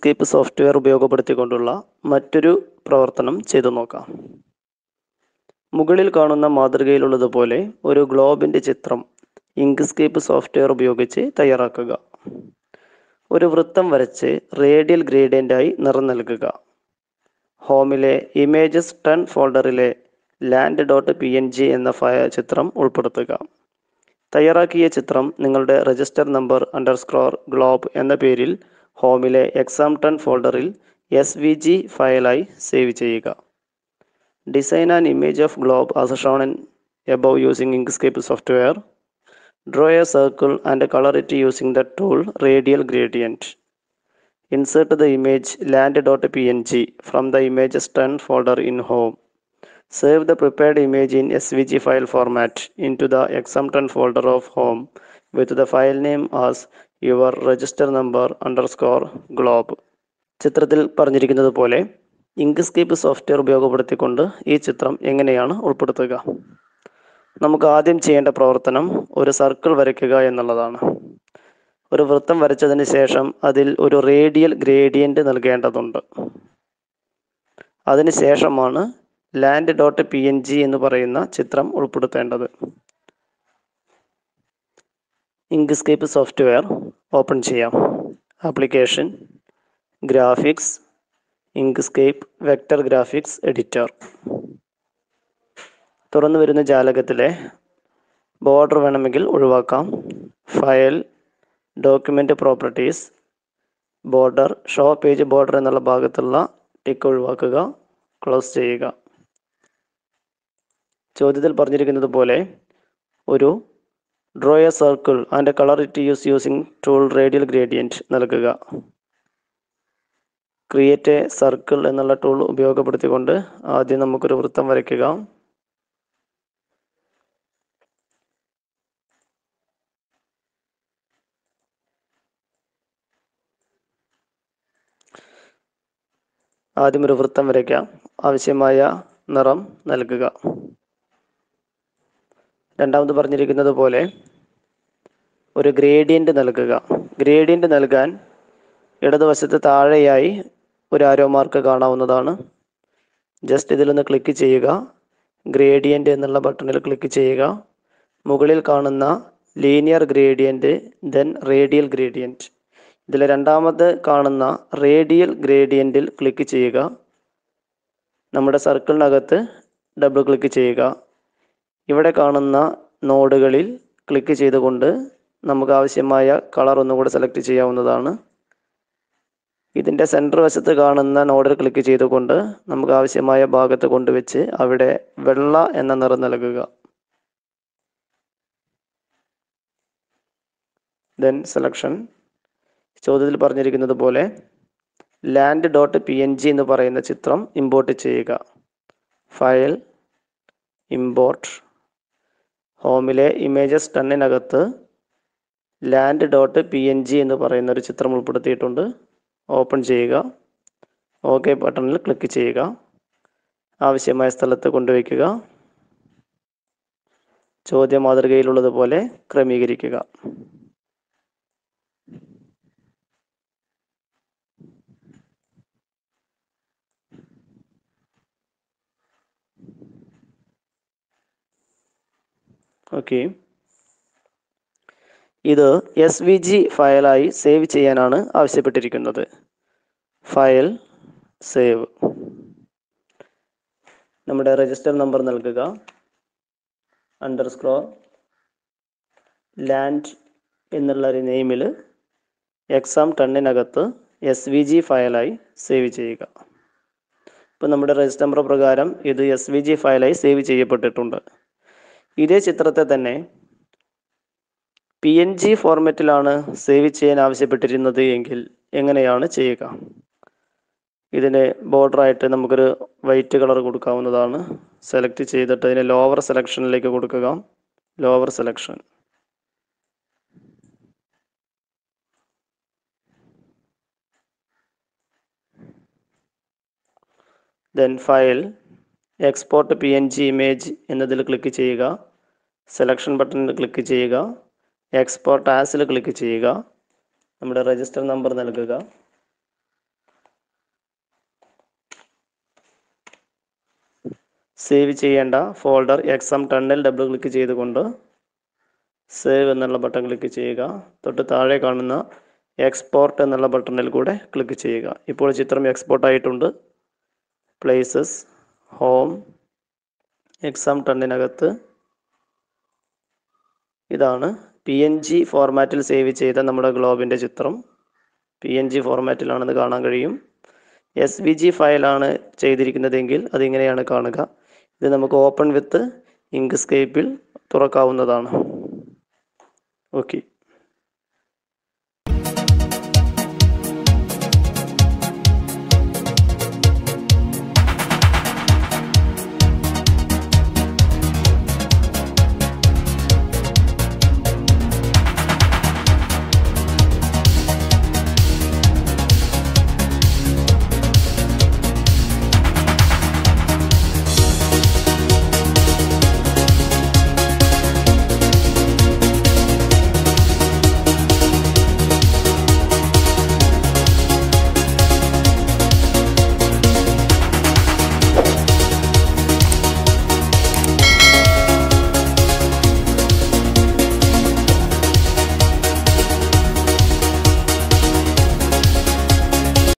Inkscape software ഉപയോഗപ്പെടുത്തിക്കൊണ്ടുള്ള മറ്റൊരു പ്രവർത്തനം ചെയ്തു നോക്കാം. മുകളിൽ കാണുന്ന മാതൃകയിലുള്ളതുപോലെ ഒരു ഗ്ലോബിന്റെ ചിത്രം ഇങ്ക്സ്കേപ്പ് സോഫ്റ്റ്വെയർ ഉപയോഗിച്ച് തയ്യാറാക്കുക. ഒരു വൃത്തം വരച്ച് റേഡിയൽ ഗ്രേഡിയന്റായി നിറം നൽകുക ഹോമിലെ images ten ഫോൾഡറിലെ land dot P N G എന്ന ഫയൽ ചിത്രം ഉൾപ്പെടുത്തുക. തയ്യാറാക്കിയ ചിത്രം നിങ്ങളുടെ രജിസ്റ്റർ നമ്പർ അണ്ടർസ്ക്രോർ ഗ്ലോബ് എന്ന പേരിൽ ഹോമിലെ എക്സാം ടെൻ ഫോൾഡറിൽ എസ് വി ജി ഫയലായി സേവ് ചെയ്യുക design an image of globe as shown in above using Inkscape software draw a circle and colour it using the tool radial gradient Insert the image land.png from the images 10 folder in home. Save the prepared image in SVG file format into the exam10 folder of home with the file name as your register number underscore globe ചിത്രത്തിൽ പറഞ്ഞിരിക്കുന്നത് പോലെ Inkscape software ഉപയോഗപ്പെടുത്തിക്കൊണ്ട് ഈ ചിത്രം എങ്ങനെയാണ് ഉൾപ്പെടുത്തുക? നമുക്ക് ആദ്യം ചെയ്യേണ്ട പ്രവർത്തനം ഒരു സർക്കിൾ വരയ്ക്കുക എന്നുള്ളതാണ്. ഒരു വൃത്തം വരച്ചതിന് ശേഷം അതിൽ ഒരു റേഡിയൽ ഗ്രേഡിയന്റ് നൽകേണ്ടതുണ്ട്. അതിനുശേഷമാണ് land dot P N G എന്ന് പറയുന്ന ചിത്രം ഉൾപ്പെടുത്തേണ്ടത്. ഇങ്ക്സ്കേപ്പ് സോഫ്റ്റ്വെയർ ഓപ്പൺ ചെയ്യാം. Application graphics Inkscape vector graphics editor തുറന്നു വരുന്ന ജാലകത്തിലെ ബോർഡർ വേണമെങ്കിൽ ഒഴിവാക്കാം. File document properties border show page border എന്നുള്ള ഭാഗത്തുള്ള ടിക്ക് ഒഴിവാക്കുക ക്ലോസ് ചെയ്യുക. ചോദ്യത്തിൽ പറഞ്ഞിരിക്കുന്നത് പോലെ ഒരു draw a circle and colour it use using tool radial gradient നൽകുക. ക്രിയേറ്റ് എ സർക്കിൾ എന്നുള്ള ടൂൾ ഉപയോഗപ്പെടുത്തിക്കൊണ്ട് ആദ്യം നമുക്കൊരു വൃത്തം വരയ്ക്കുക. ആദ്യം ഒരു വൃത്തം വരയ്ക്കാം. ആവശ്യമായ നിറം നൽകുക. രണ്ടാമത് പറഞ്ഞിരിക്കുന്നത് പോലെ ഒരു ഗ്രേഡിയന്റ് നൽകുക. ഗ്രേഡിയന്റ് നൽകാൻ ഇടതുവശത്ത് താഴെയായി ഒരു ആരോ മാർക്ക് കാണാവുന്നതാണ്. ജസ്റ്റ് ഇതിലൊന്ന് ക്ലിക്ക് ചെയ്യുക. ഗ്രേഡിയന്റ് എന്നുള്ള ബട്ടണിൽ ക്ലിക്ക് ചെയ്യുക. മുകളിൽ കാണുന്ന linear gradient then radial gradient ഇതിൽ രണ്ടാമത് കാണുന്ന റേഡിയൽ ഗ്രേഡിയന്റിൽ ക്ലിക്ക് ചെയ്യുക. നമ്മുടെ സർക്കിളിനകത്ത് ഡബിൾ ക്ലിക്ക് ചെയ്യുക. ഇവിടെ കാണുന്ന നോഡുകളിൽ ക്ലിക്ക് ചെയ്തുകൊണ്ട് നമുക്ക് ആവശ്യമായ കളർ ഒന്നുകൂടെ സെലക്ട് ചെയ്യാവുന്നതാണ്. ഇതിന്റെ സെന്റർ വശത്ത് കാണുന്ന നോഡിൽ ക്ലിക്ക് ചെയ്തുകൊണ്ട് നമുക്ക് ആവശ്യമായ ഭാഗത്ത് കൊണ്ടുവച്ച് അവിടെ വെള്ള എന്ന നിറം നൽകുക. ദെൻ സെലക്ഷൻ ചോദ്യത്തിൽ പറഞ്ഞിരിക്കുന്നത് പോലെ land dot P N G എന്ന് പറയുന്ന ചിത്രം ഇമ്പോർട്ട് ചെയ്യുക. ഫയൽ ഇമ്പോർട്ട് ഹോമിലെ images ടണ്ണിനകത്ത് land dot P N G എന്ന് പറയുന്ന ഒരു ചിത്രം ഉൾപ്പെടുത്തിയിട്ടുണ്ട്. ഓപ്പൺ ചെയ്യുക. ഓക്കെ ബട്ടണിൽ ക്ലിക്ക് ചെയ്യുക. ആവശ്യമായ സ്ഥലത്ത് കൊണ്ടുവയ്ക്കുക. ചോദ്യ മാതൃകയിലുള്ളതുപോലെ ക്രമീകരിക്കുക. ഓക്കെ. ഇത് എസ് വി ജി ഫയലായി സേവ് ചെയ്യാനാണ് ആവശ്യപ്പെട്ടിരിക്കുന്നത്. File save. നമ്മുടെ രജിസ്റ്റർ നമ്പർ നൽകുക. അണ്ടർസ്ക്രോർ ലാൻഡ് എന്നുള്ള ഒരു നെയിമിൽ എക്സാം ടണ്ണിനകത്ത് എസ് വി ജി ഫയലായി സേവ് ചെയ്യുക. ഇപ്പോൾ നമ്മുടെ രജിസ്റ്റർ നമ്പർ പ്രകാരം ഇത് എസ് വി ജി ഫയലായി സേവ് ചെയ്യപ്പെട്ടിട്ടുണ്ട്. ഇതേ ചിത്രത്തെ തന്നെ പി എൻ ജി ഫോർമാറ്റിലാണ് സേവ് ചെയ്യാൻ ആവശ്യപ്പെട്ടിരുന്നത് എങ്കിൽ എങ്ങനെയാണ് ചെയ്യുക? ഇതിന് ബോർഡറായിട്ട് നമുക്കൊരു വൈറ്റ് കളർ കൊടുക്കാവുന്നതാണ്. സെലക്ട് ചെയ്തിട്ട് അതിനെ ലോവർ സെലക്ഷനിലേക്ക് കൊടുക്കുക. Lower selection then file export P N G image എന്നതിൽ ക്ലിക്ക് ചെയ്യുക. സെലക്ഷൻ ബട്ടണിൽ ക്ലിക്ക് ചെയ്യുക. എക്സ്പോർട്ട് ആസിൽ ക്ലിക്ക് ചെയ്യുക. നമ്മുടെ രജിസ്റ്റർ നമ്പർ നൽകുക. സേവ് ചെയ്യേണ്ട ഫോൾഡർ എക്സാം ടണ്ണിൽ ഡബിൾ ക്ലിക്ക് ചെയ്തുകൊണ്ട് സേവ് എന്നുള്ള ബട്ടൺ ക്ലിക്ക് ചെയ്യുക. തൊട്ട് താഴെ കാണുന്ന എക്സ്പോർട്ട് എന്നുള്ള ബട്ടണിൽ കൂടെ ക്ലിക്ക് ചെയ്യുക. ഇപ്പോൾ ചിത്രം എക്സ്പോർട്ട് ആയിട്ടുണ്ട്. പ്ലേസസ് ഹോം എക്സാം ടണ്ണിനകത്ത്. ഇതാണ് പി എൻ ജി ഫോർമാറ്റിൽ സേവ് ചെയ്ത നമ്മുടെ ഗ്ലോബിന്റെ ചിത്രം. പി എൻ ജി ഫോർമാറ്റിലാണെന്ന് കാണാൻ കഴിയും. എസ് വി ജി ഫയലാണ് ചെയ്തിരിക്കുന്നതെങ്കിൽ അതിങ്ങനെയാണ് കാണുക. ഇത് നമുക്ക് ഓപ്പൺ വിത്ത് ഇങ്ക് സ്കേപ്പിൽ തുറക്കാവുന്നതാണ്. ഓക്കെ